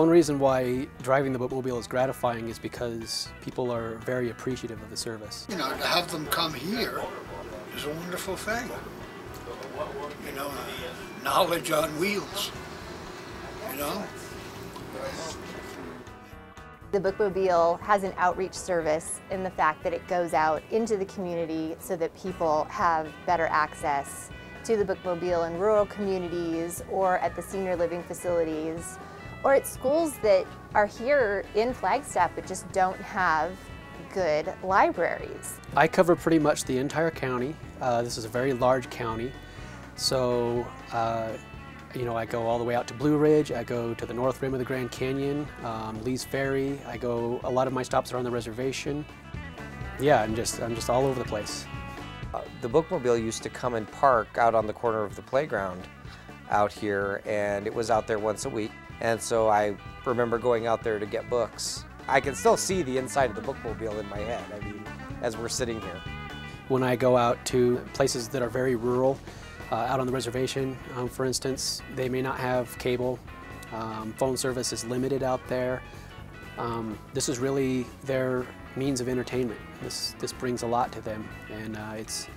One reason why driving the bookmobile is gratifying is because people are very appreciative of the service. You know, to have them come here is a wonderful thing. You know, knowledge on wheels. You know? The Bookmobile has an outreach service in the fact that it goes out into the community so that people have better access to the Bookmobile in rural communities or at the senior living facilities or at schools that are here in Flagstaff but just don't have good libraries. I cover pretty much the entire county. Uh, this is a very large county. So, uh, you know, I go all the way out to Blue Ridge, I go to the north rim of the Grand Canyon, um, Lee's Ferry, I go, a lot of my stops are on the reservation. Yeah, I'm just, I'm just all over the place. Uh, the bookmobile used to come and park out on the corner of the playground out here and it was out there once a week. And so I remember going out there to get books. I can still see the inside of the bookmobile in my head, I mean, as we're sitting here. When I go out to places that are very rural, uh, out on the reservation, um, for instance, they may not have cable. Um, phone service is limited out there. Um, this is really their means of entertainment. This, this brings a lot to them, and uh, it's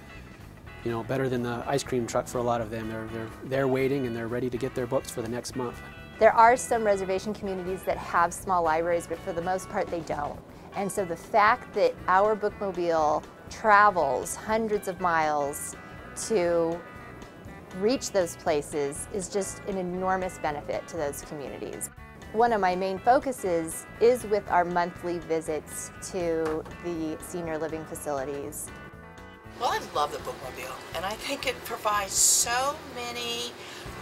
you know better than the ice cream truck for a lot of them. They're, they're, they're waiting and they're ready to get their books for the next month. There are some reservation communities that have small libraries, but for the most part they don't. And so the fact that our bookmobile travels hundreds of miles to reach those places is just an enormous benefit to those communities. One of my main focuses is with our monthly visits to the senior living facilities. Well, I love the bookmobile, and I think it provides so many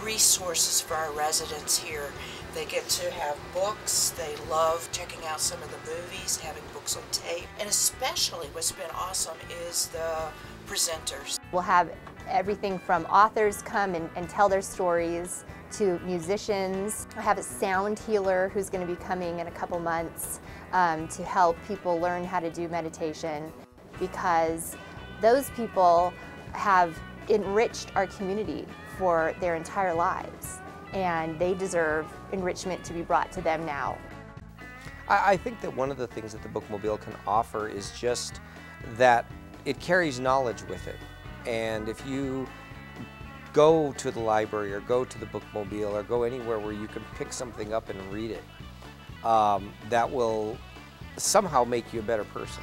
resources for our residents here. They get to have books, they love checking out some of the movies, having books on tape, and especially what's been awesome is the presenters. We'll have everything from authors come and, and tell their stories to musicians. I have a sound healer who's going to be coming in a couple months um, to help people learn how to do meditation because those people have enriched our community for their entire lives and they deserve enrichment to be brought to them now. I, think that one of the things that the bookmobile can offer is just that it carries knowledge with it. And if you go to the library or go to the bookmobile or go anywhere where you can pick something up and read it, um, that will somehow make you a better person.